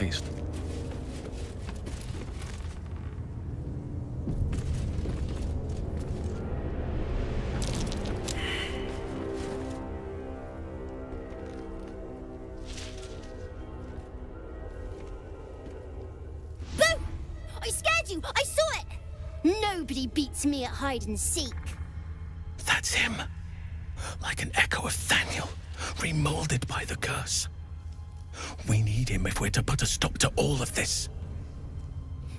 haste. Boo! I scared you! I saw it! Nobody beats me at hide and seek. That's him. Like an echo of Thaniel, remolded by the curse. We need him if we're to put a stop to all of this.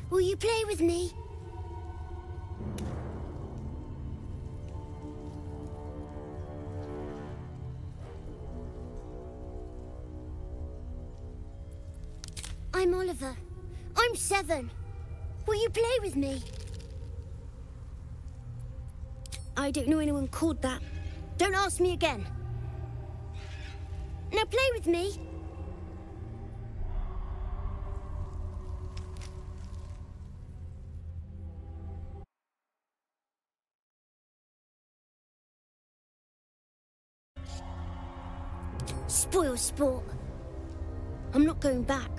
Will you play with me? I'm Oliver. I'm seven. Will you play with me? I don't know anyone called that. Don't ask me again. Now play with me. Spoil sport. I'm not going back.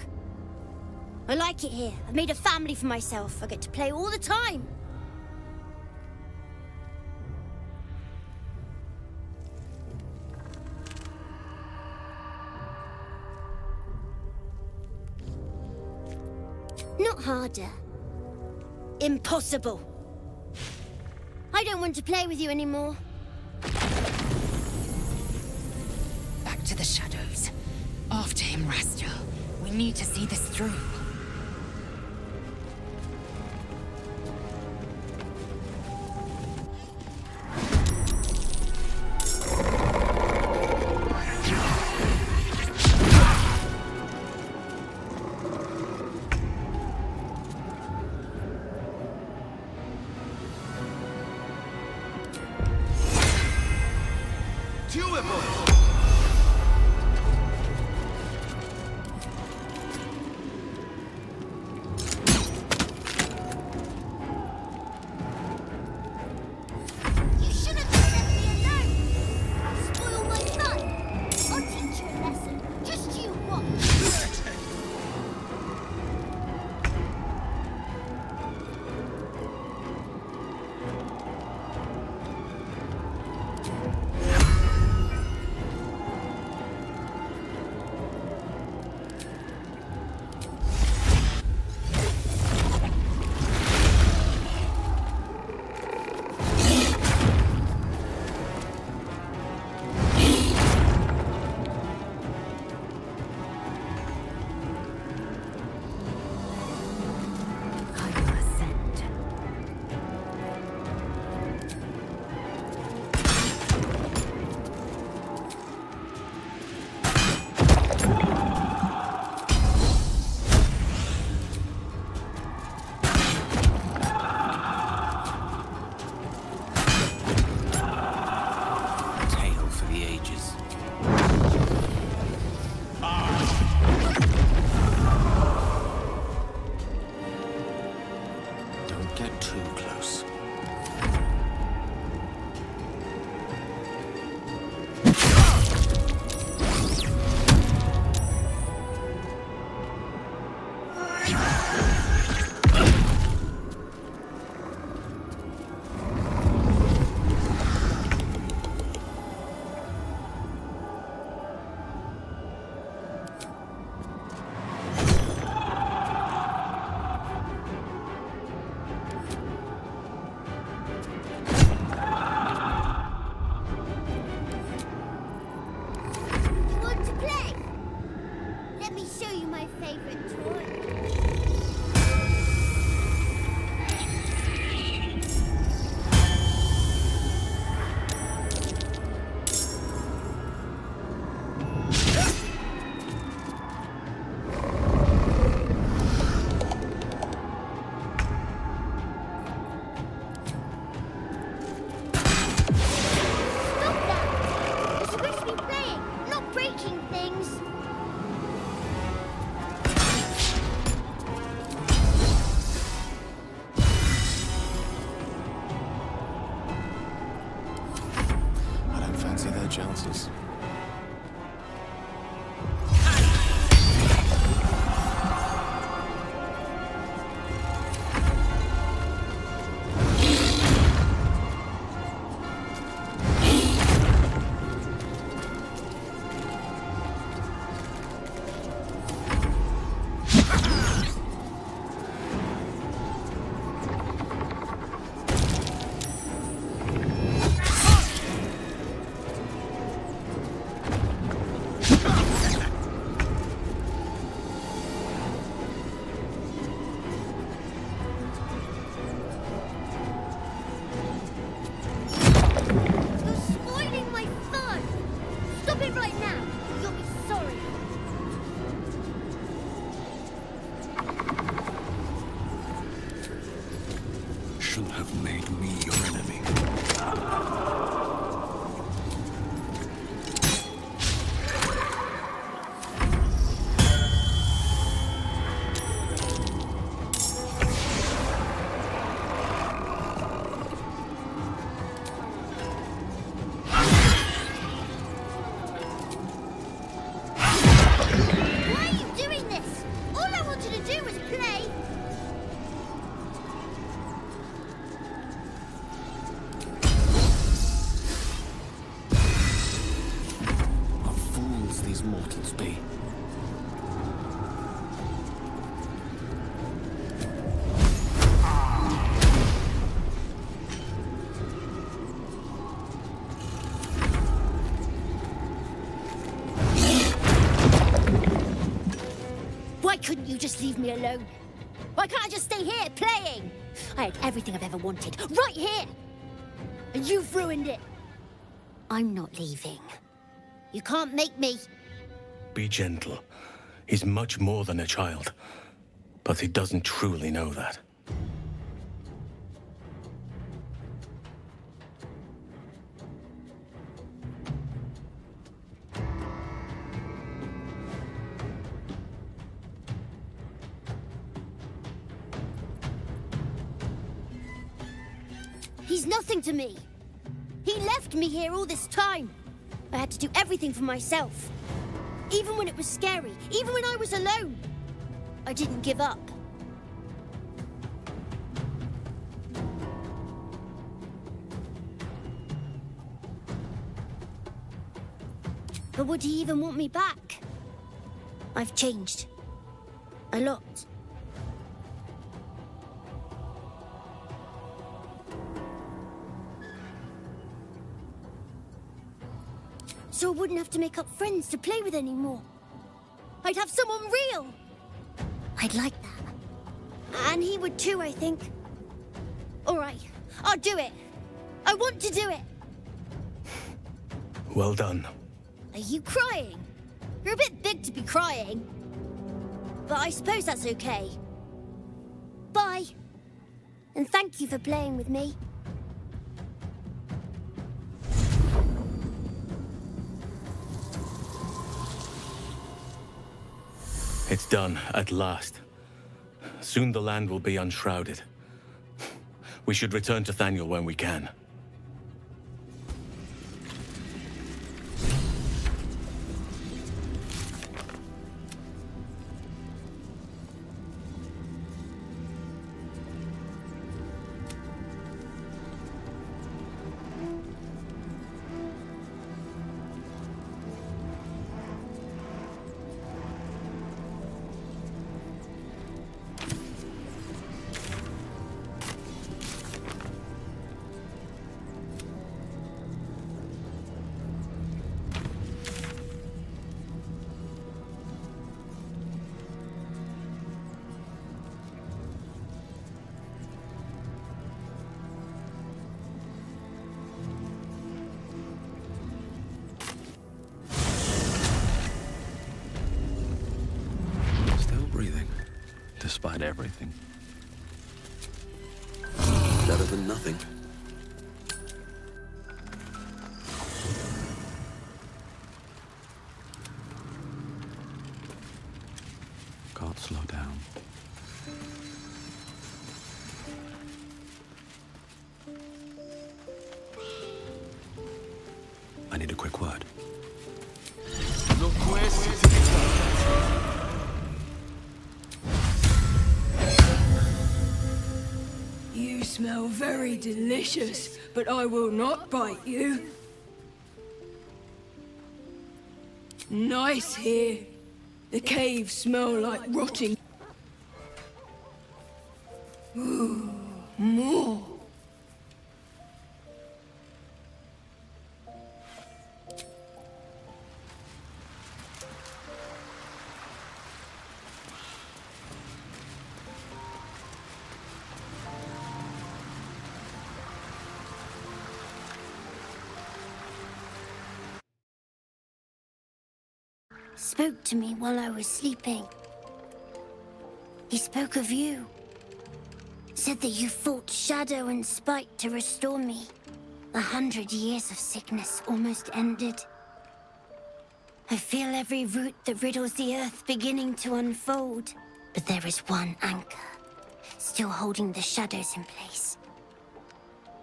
I like it here. I've made a family for myself. I get to play all the time. Not harder. Impossible. I don't want to play with you anymore. To the shadows. After him, Rasto. We need to see this through. You me alone? Why can't I just stay here playing? I had everything I've ever wanted, right here! And you've ruined it. I'm not leaving. You can't make me. Be gentle. He's much more than a child. But he doesn't truly know that. Nothing to me. He left me here all this time. I had to do everything for myself. Even when it was scary, even when I was alone. I didn't give up. But would he even want me back? I've changed. A lot. So I wouldn't have to make up friends to play with anymore. I'd have someone real. I'd like that. And he would too, I think. All right, I'll do it. I want to do it. Well done. Are you crying? You're a bit big to be crying. But I suppose that's okay. Bye. And thank you for playing with me. It's done, at last. Soon the land will be unshrouded. We should return to Thaniel when we can. Very delicious, but I will not bite you. Nice here. The caves smell like rotting. Ooh, more. Spoke to me while I was sleeping. He spoke of you. Said that you fought shadow and spite to restore me. A hundred years of sickness almost ended. I feel every root that riddles the earth beginning to unfold. But there is one anchor, still holding the shadows in place.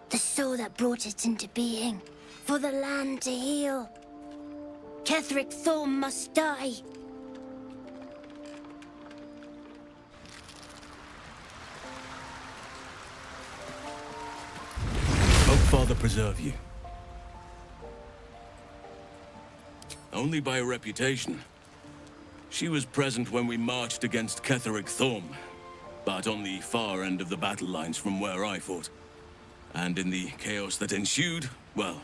The soul that brought it into being, for the land to heal. Ketheric Thorm must die. Oak Father preserve you. only by reputation. She was present when we marched against Ketheric Thorm, but on the far end of the battle lines from where I fought. And in the chaos that ensued, well,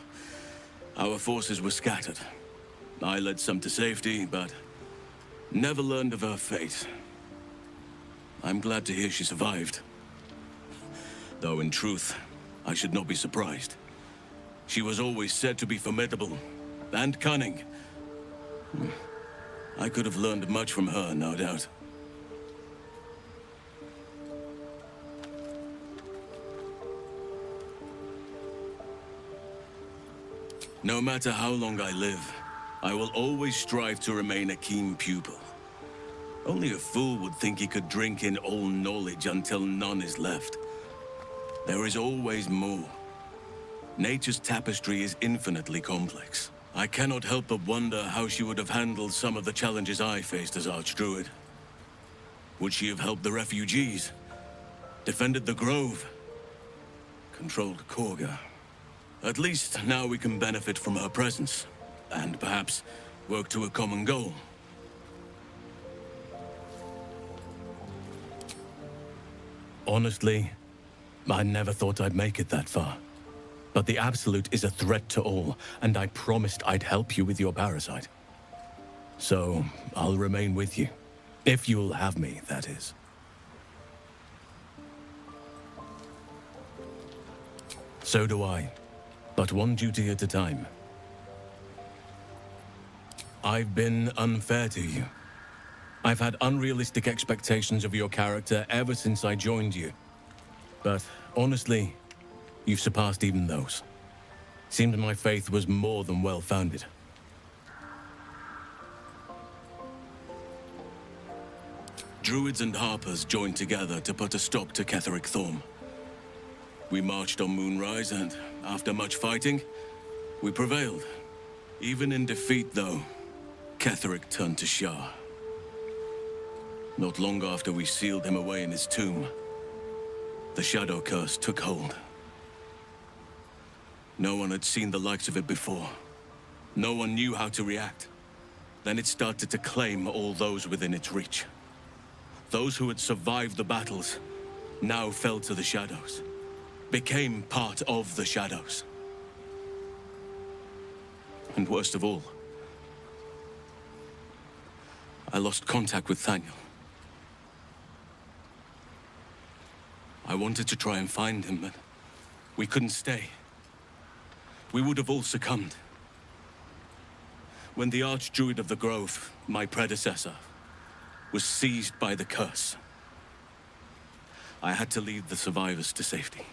our forces were scattered. I led some to safety, but never learned of her fate. I'm glad to hear she survived. Though in truth, I should not be surprised. She was always said to be formidable and cunning. I could have learned much from her, no doubt. No matter how long I live, I will always strive to remain a keen pupil. Only a fool would think he could drink in all knowledge until none is left. There is always more. Nature's tapestry is infinitely complex. I cannot help but wonder how she would have handled some of the challenges I faced as Archdruid. Would she have helped the refugees? Defended the Grove? Controlled Kagha? At least now we can benefit from her presence. And perhaps work to a common goal. Honestly, I never thought I'd make it that far. But the Absolute is a threat to all, and I promised I'd help you with your parasite. So, I'll remain with you. If you'll have me, that is. So do I. But one duty at a time. I've been unfair to you. I've had unrealistic expectations of your character ever since I joined you. But honestly, you've surpassed even those. Seems my faith was more than well-founded. Druids and Harpers joined together to put a stop to Ketheric Thorm. We marched on Moonrise, and after much fighting, we prevailed. Even in defeat, though, Ketheric turned to Shar. Not long after we sealed him away in his tomb, the Shadow Curse took hold. No one had seen the likes of it before. No one knew how to react. Then it started to claim all those within its reach. Those who had survived the battles now fell to the Shadows became part of the Shadows. And worst of all, I lost contact with Thaniel. I wanted to try and find him, but we couldn't stay. We would have all succumbed. When the Archdruid of the Grove, my predecessor, was seized by the curse, I had to lead the survivors to safety.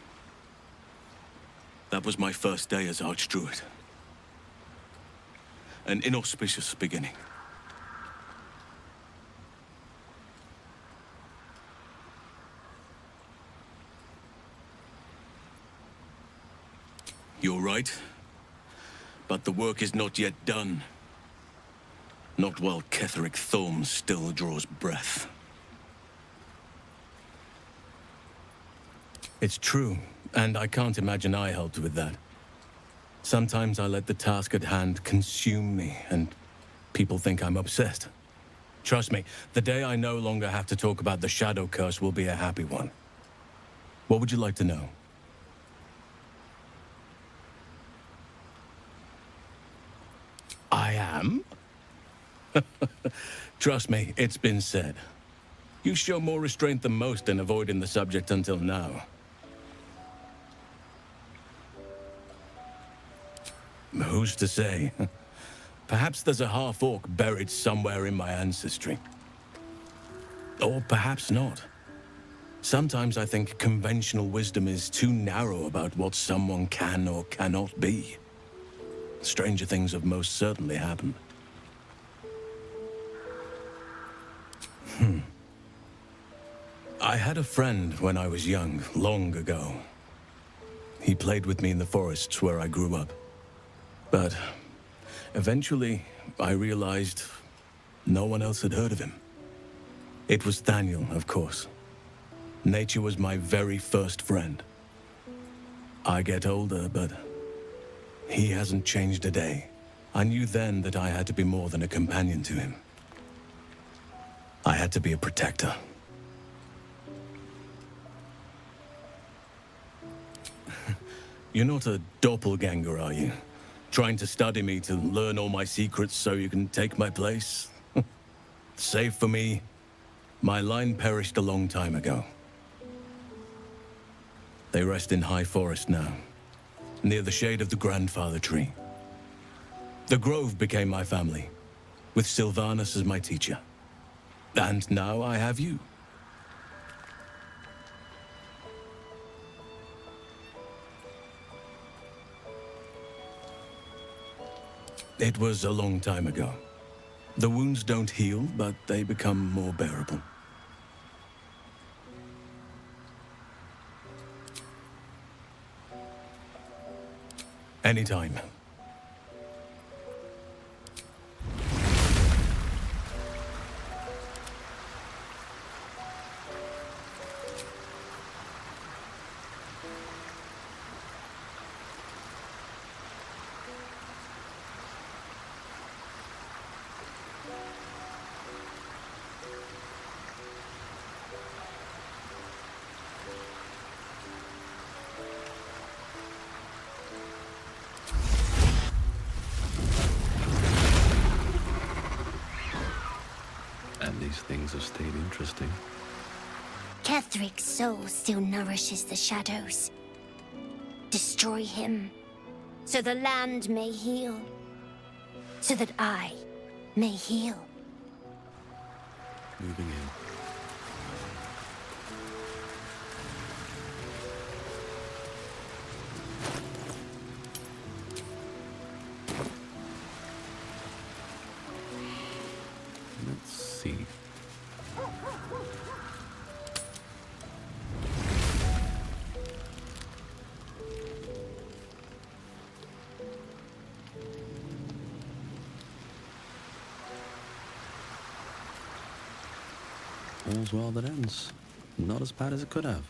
That was my first day as Archdruid. An inauspicious beginning. You're right. But the work is not yet done. Not while Ketheric Thorm still draws breath. It's true. And I can't imagine I helped with that. Sometimes I let the task at hand consume me, and people think I'm obsessed. Trust me, the day I no longer have to talk about the Shadow Curse will be a happy one. What would you like to know? I am? Trust me, it's been said. You show more restraint than most in avoiding the subject until now. Who's to say? Perhaps there's a half-orc buried somewhere in my ancestry. Or perhaps not. Sometimes I think conventional wisdom is too narrow about what someone can or cannot be. Stranger things have most certainly happened. Hmm. I had a friend when I was young, long ago. He played with me in the forests where I grew up. But eventually, I realized no one else had heard of him. It was Thaniel, of course. Nature was my very first friend. I get older, but he hasn't changed a day. I knew then that I had to be more than a companion to him. I had to be a protector. You're not a doppelganger, are you? Trying to study me to learn all my secrets so you can take my place? Save for me, my line perished a long time ago. They rest in High Forest now, near the shade of the grandfather tree. The Grove became my family, with Silvanus as my teacher. And now I have you. It was a long time ago. The wounds don't heal, but they become more bearable. Anytime. Still nourishes the shadows. Destroy him, so the land may heal. So that I may heal. Moving in. Let's see. All's well that ends. Not as bad as it could have.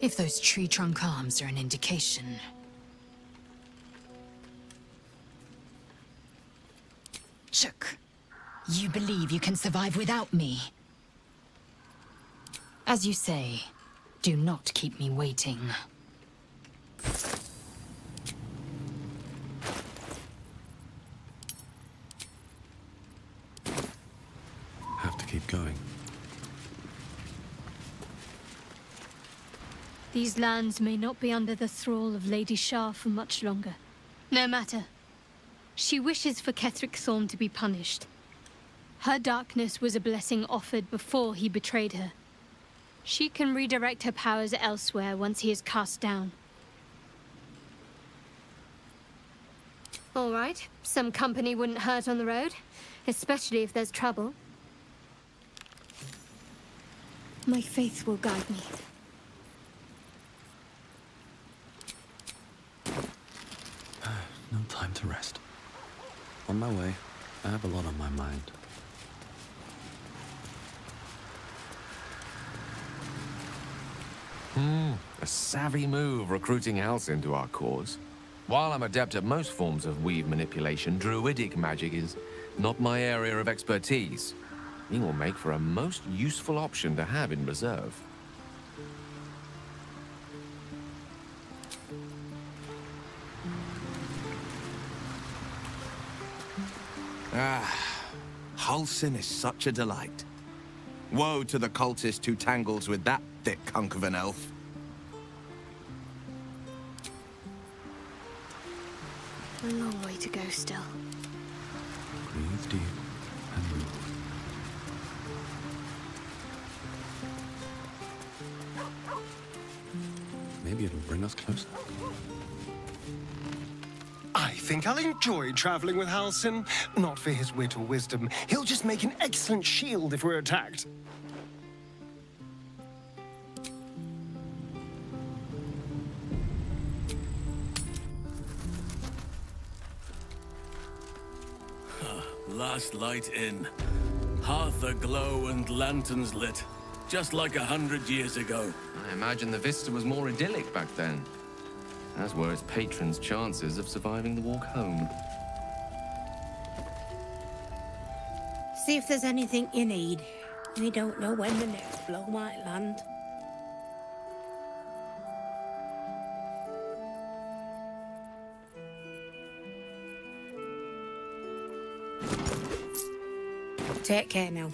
If those tree trunk arms are an indication. Chook, you believe you can survive without me? As you say, do not keep me waiting. Have to keep going. These lands may not be under the thrall of Lady Shar for much longer. No matter. She wishes for Ketheric Thorm to be punished. Her darkness was a blessing offered before he betrayed her. She can redirect her powers elsewhere once he is cast down. All right, some company wouldn't hurt on the road, especially if there's trouble. My faith will guide me. No time to rest. On my way. I have a lot on my mind. Hmm, a savvy move recruiting Halsin to our cause. While I'm adept at most forms of weave manipulation, druidic magic is not my area of expertise. He will make for a most useful option to have in reserve. Ah, Halsin is such a delight. Woe to the cultist who tangles with that thick hunk of an elf. A long way to go still. Breathe deep and move. Maybe it'll bring us closer. I think I'll enjoy traveling with Halsin. Not for his wit or wisdom. He'll just make an excellent shield if we're attacked. Last Light Inn. Hearth aglow and lanterns lit. Just like a hundred years ago. I imagine the vista was more idyllic back then. As were its patrons' chances of surviving the walk home. See if there's anything you need. We don't know when the next blow might land. Take care now.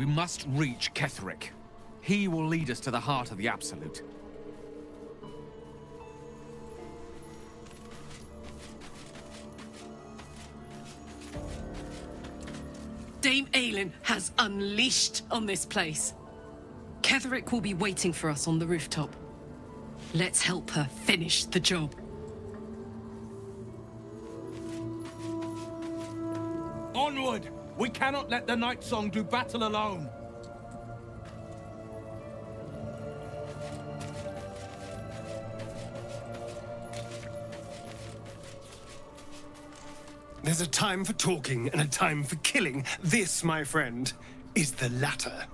We must reach Ketheric. He will lead us to the heart of the Absolute. Dame Aylin has unleashed on this place. Ketheric will be waiting for us on the rooftop. Let's help her finish the job. We cannot let the Nightsong do battle alone! There's a time for talking and a time for killing. This, my friend, is the latter.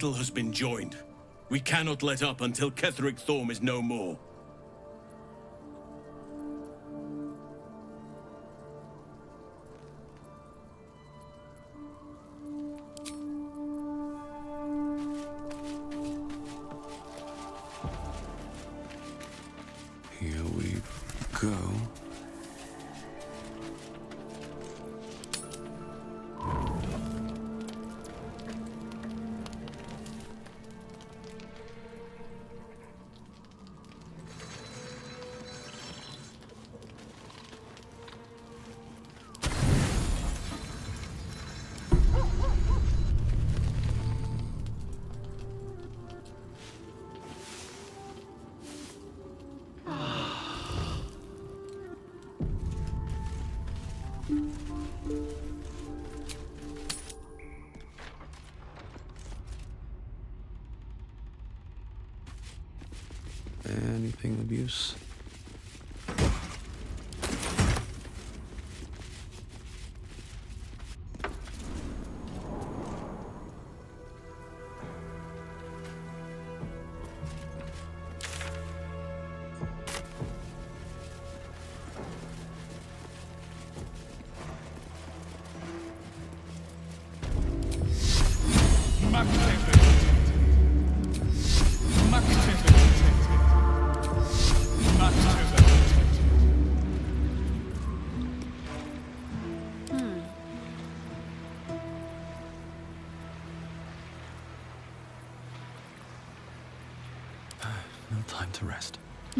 Battle has been joined. We cannot let up until Ketheric Thorm is no more. Anything of use?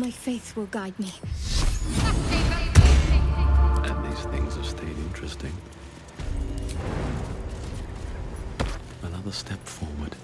My faith will guide me. And these things have stayed interesting. Another step forward.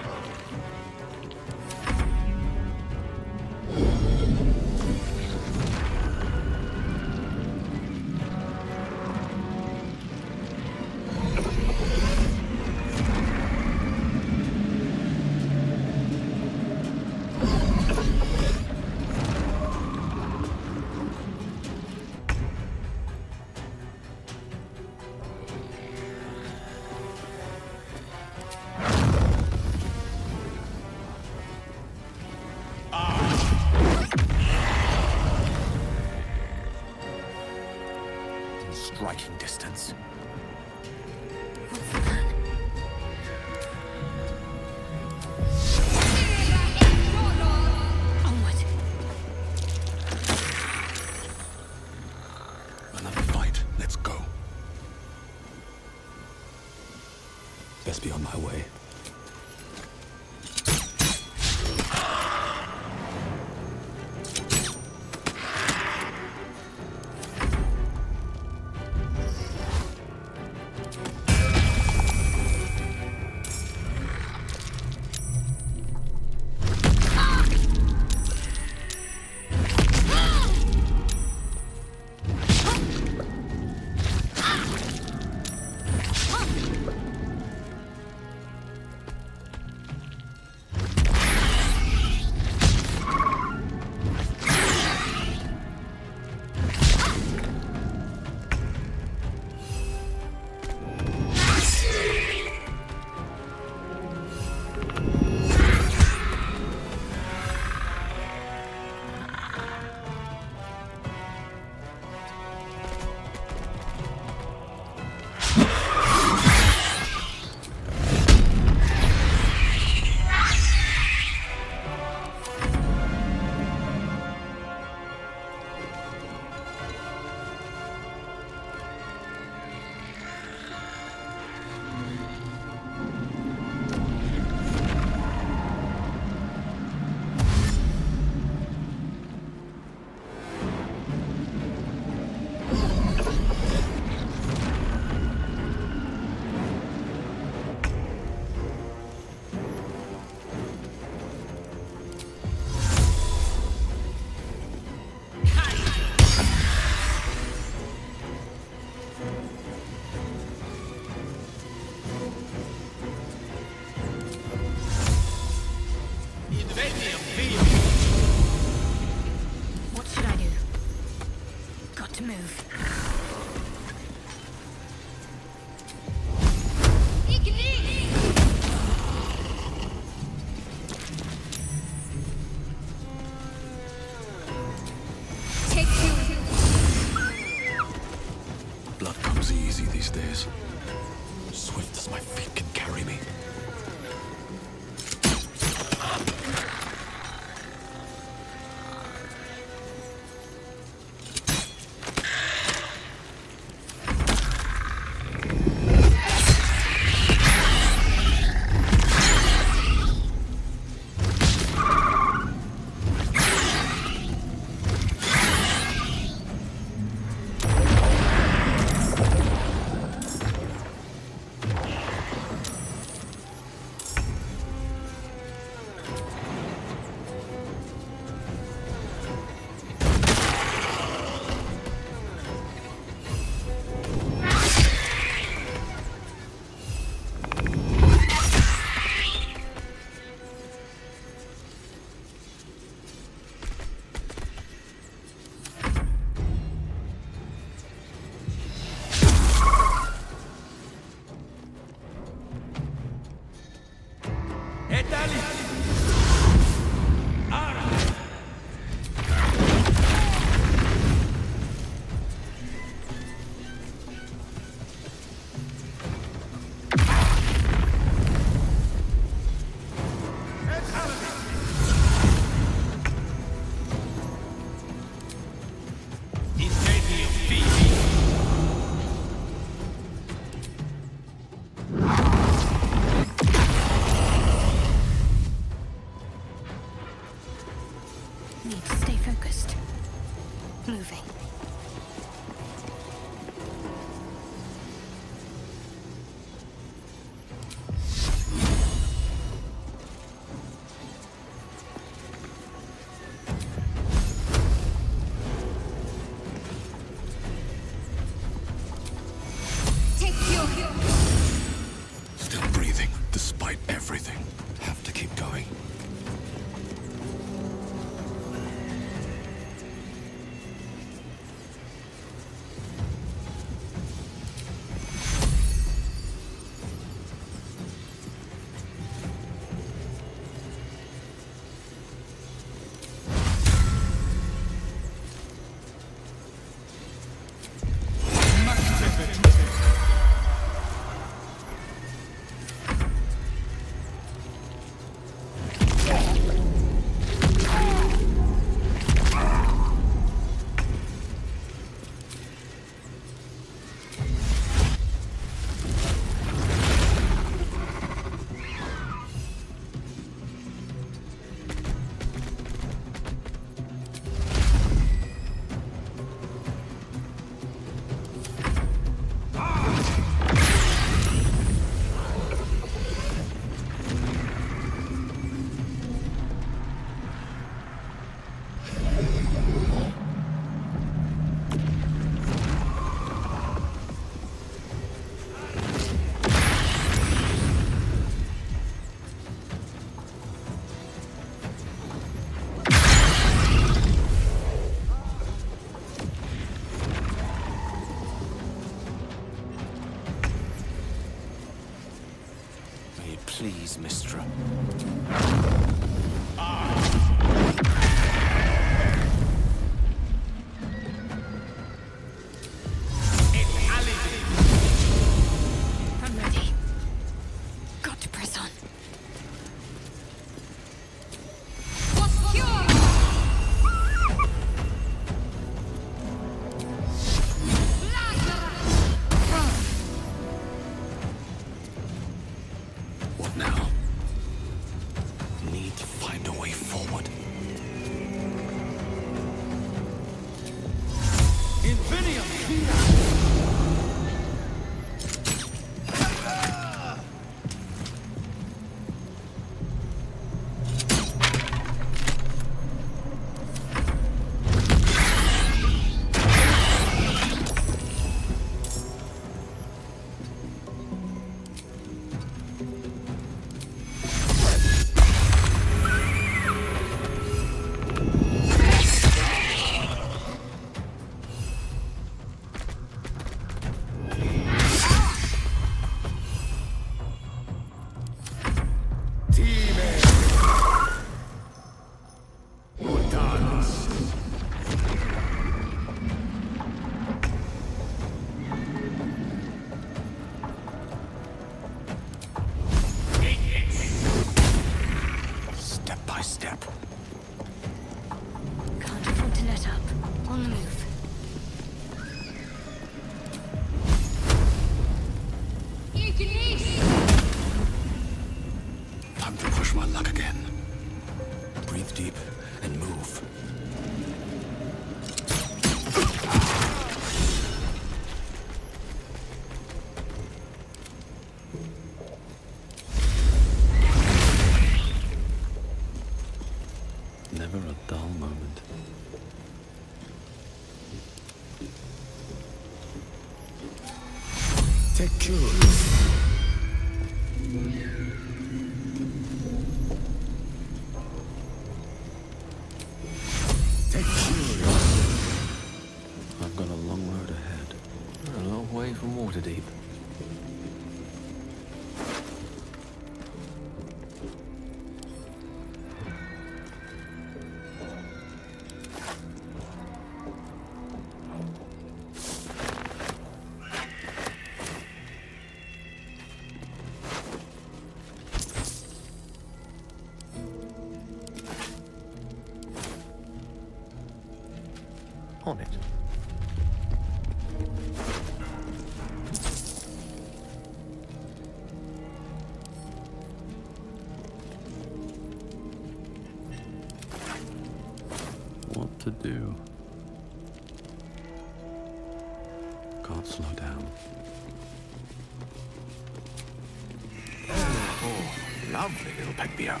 Hopefully it'll pick me up.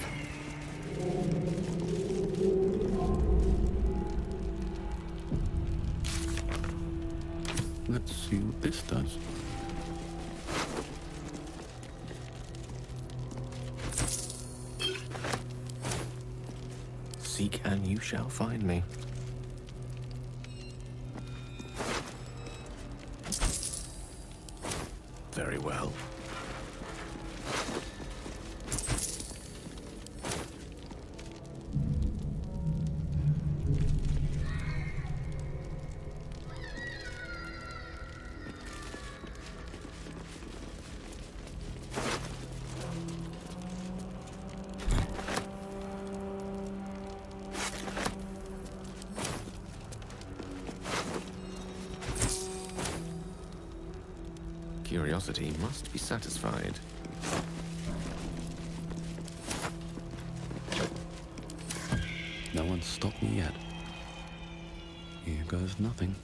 Let's see what this does. Seek and you shall find me. curiosity must be satisfied. No one stopped me yet. Here goes nothing.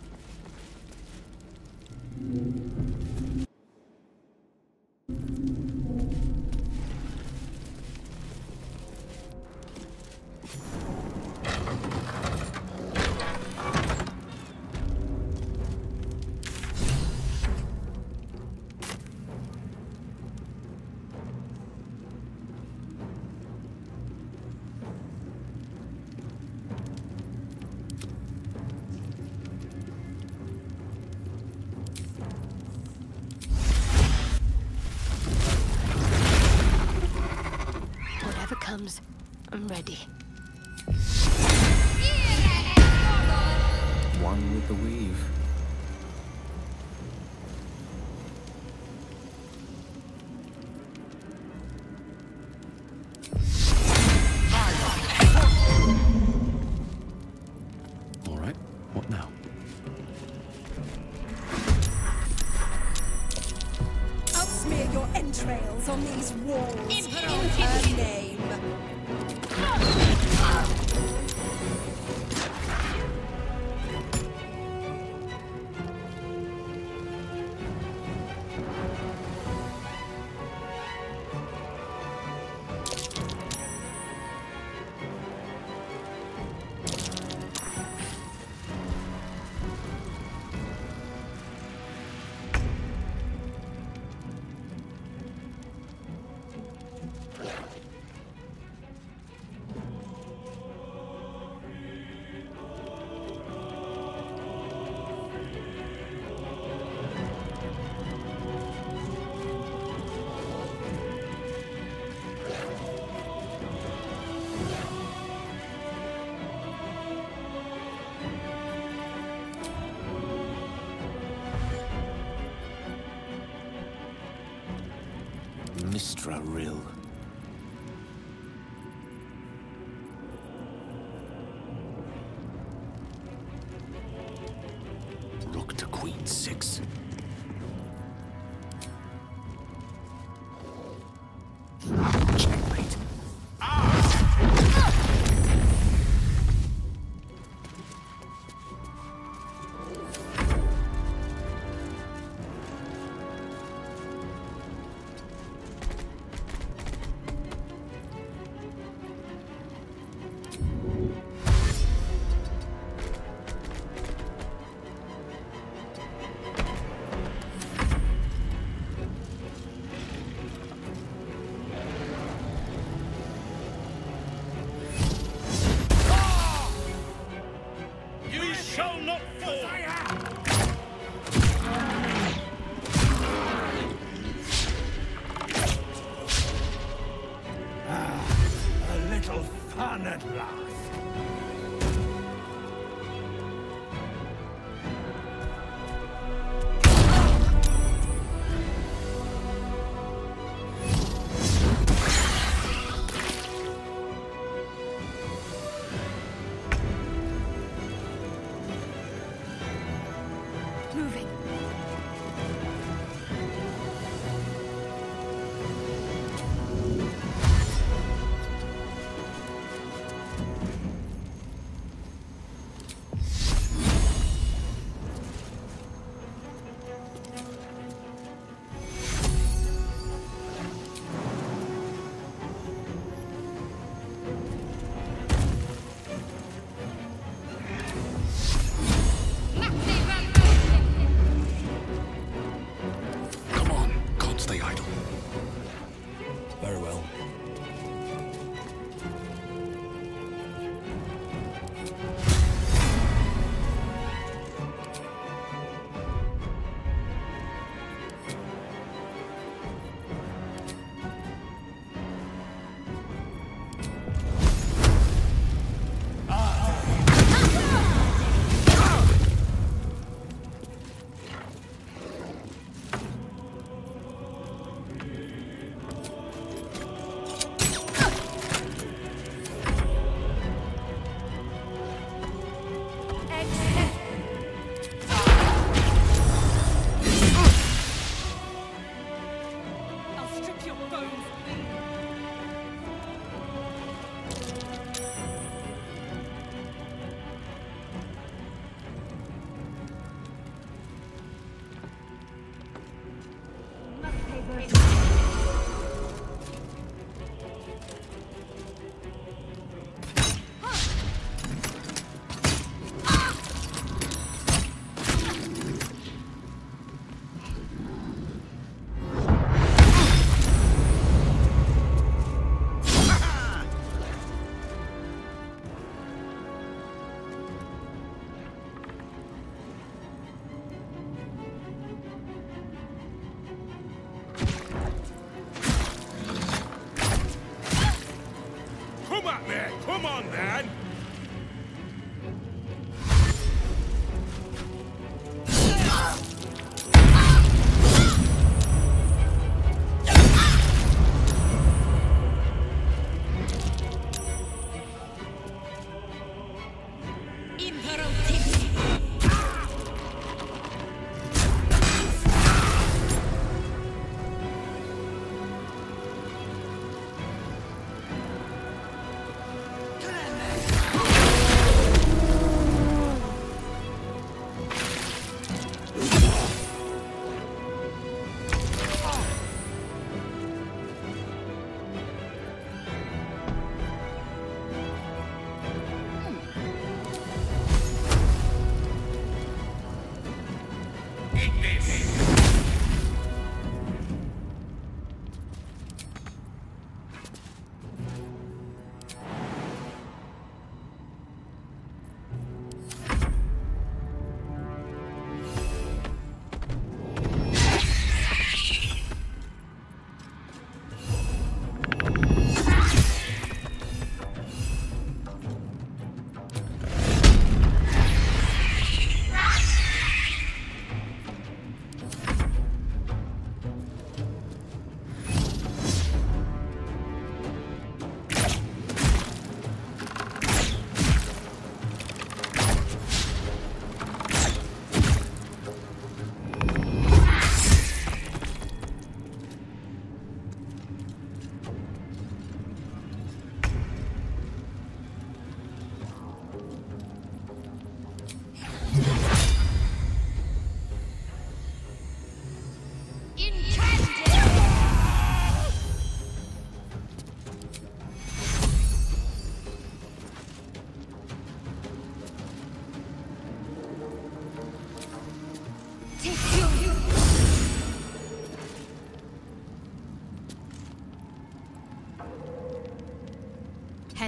Mistra a Rook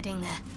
Heading there.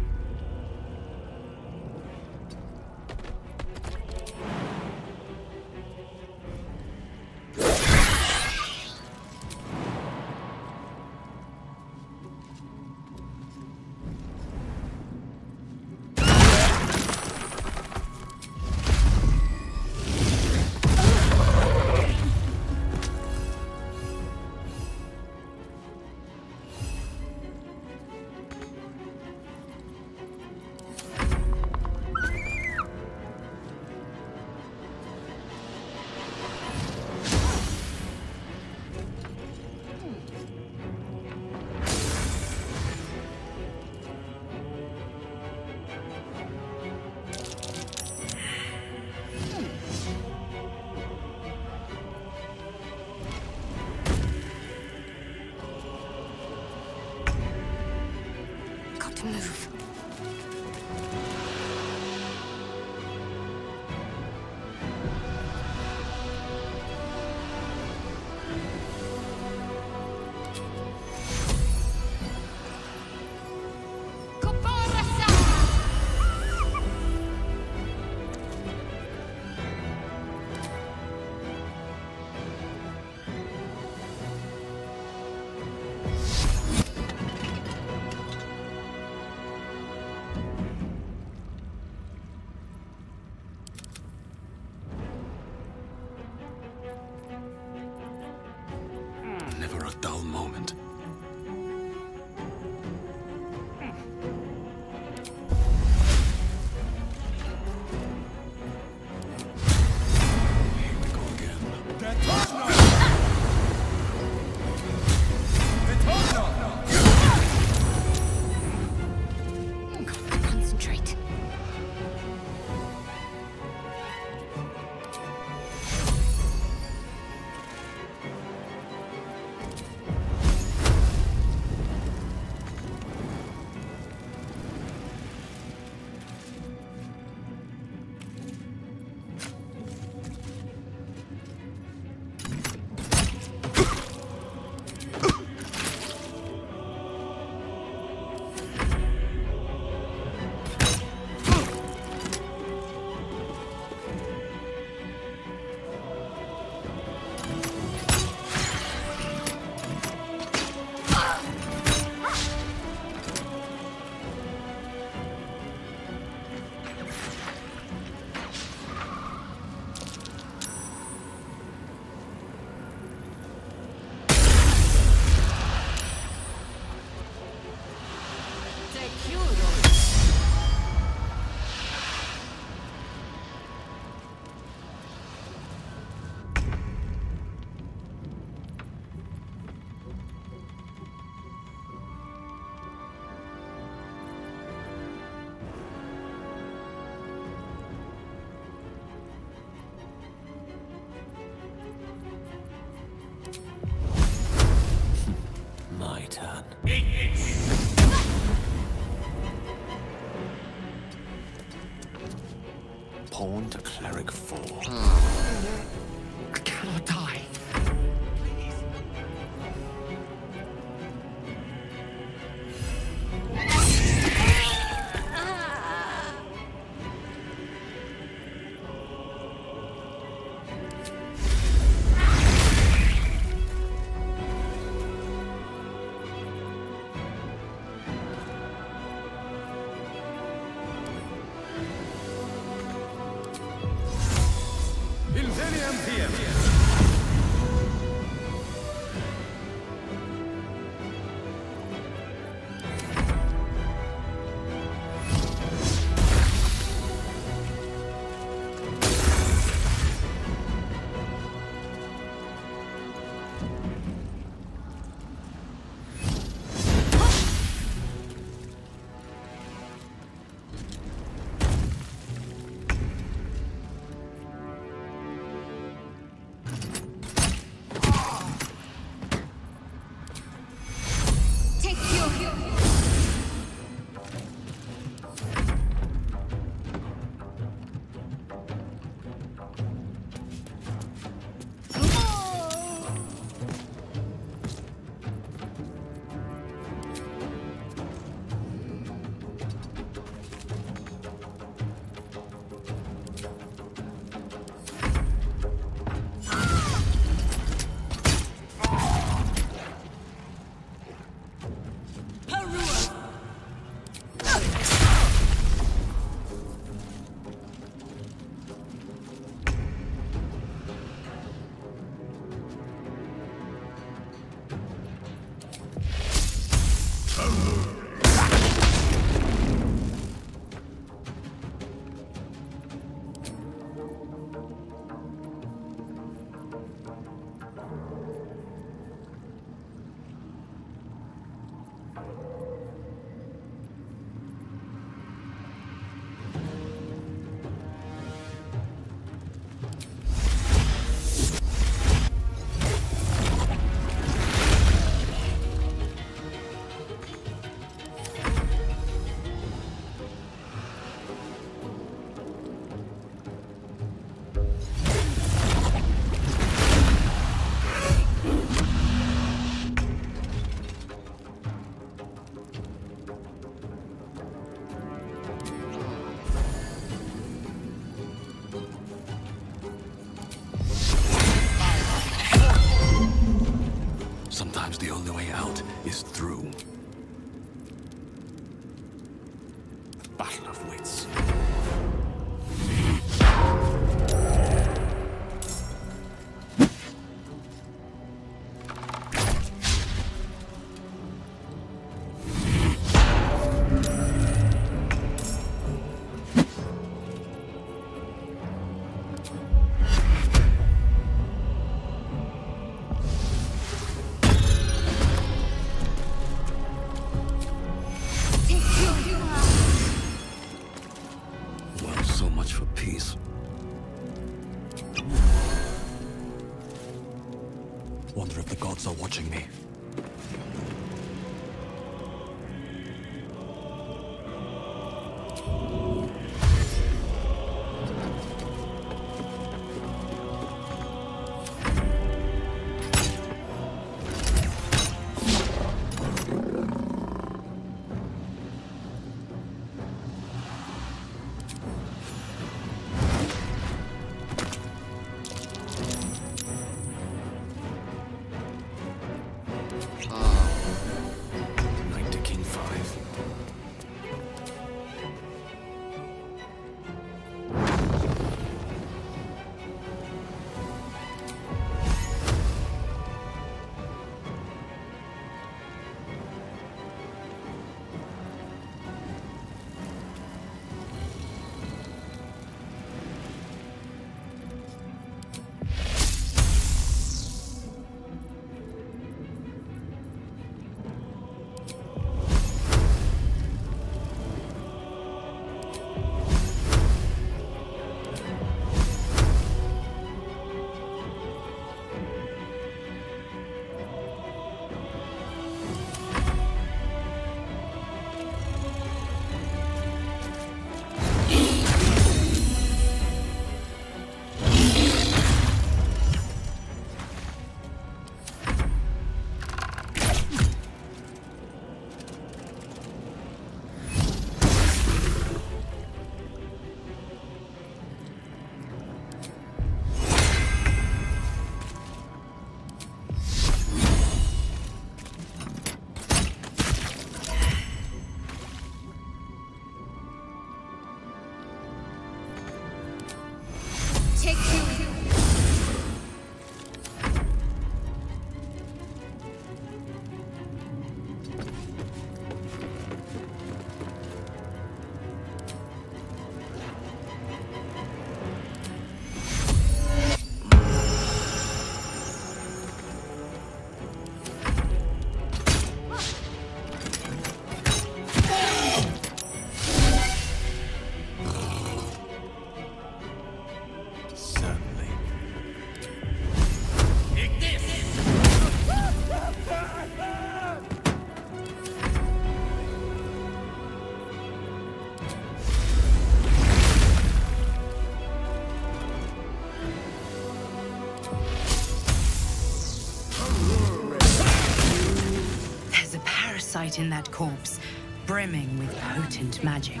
Sight in that corpse, brimming with potent magic.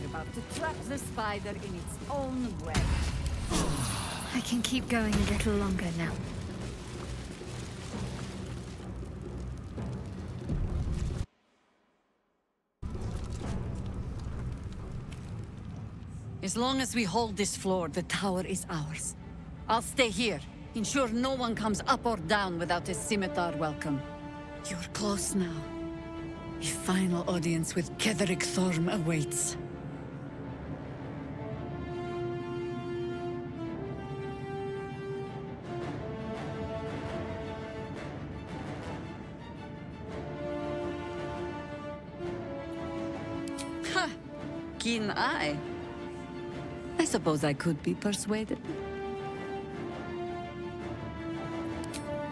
We're about to trap the spider in its own web. I can keep going a little longer now. As long as we hold this floor, the tower is ours. I'll stay here. Ensure no one comes up or down without a scimitar welcome. You're close now. A final audience with Ketheric Thorm awaits. Ha! Keen eye. I suppose I could be persuaded.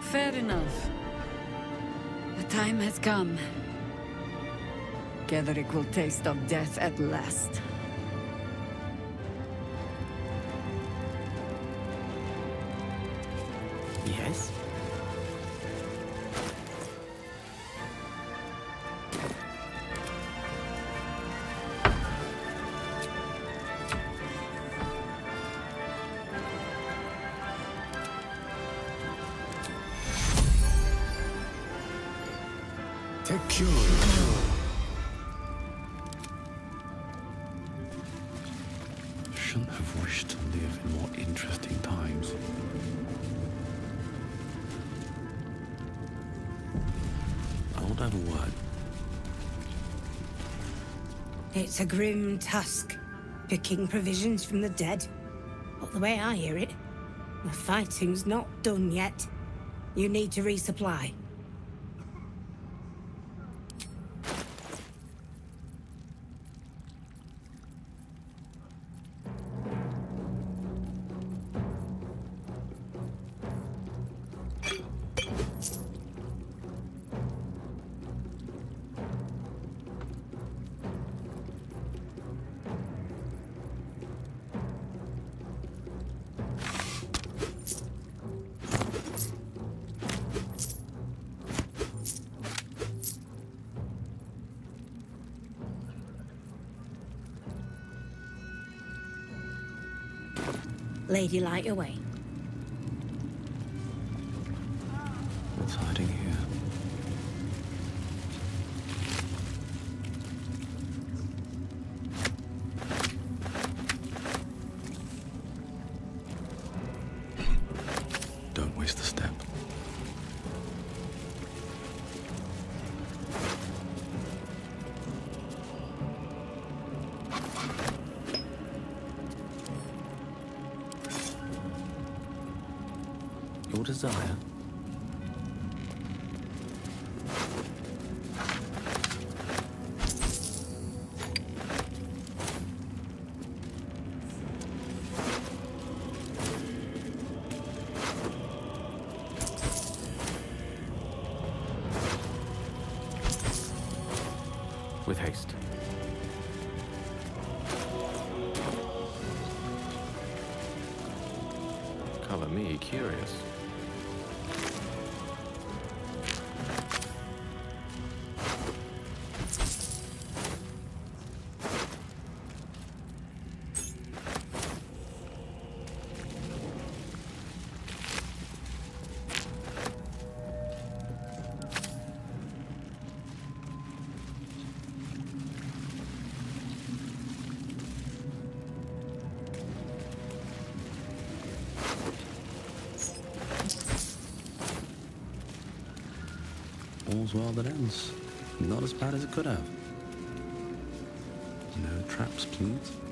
Fair enough. Time has come. Ketheric will taste of death at last. Shouldn't have wished to live in more interesting times. I want to have a word. It's a grim task, picking provisions from the dead. But the way I hear it, the fighting's not done yet. You need to resupply. Lady Light away. With haste. Color me curious. All's well that ends. Not as bad as it could have. No traps, please.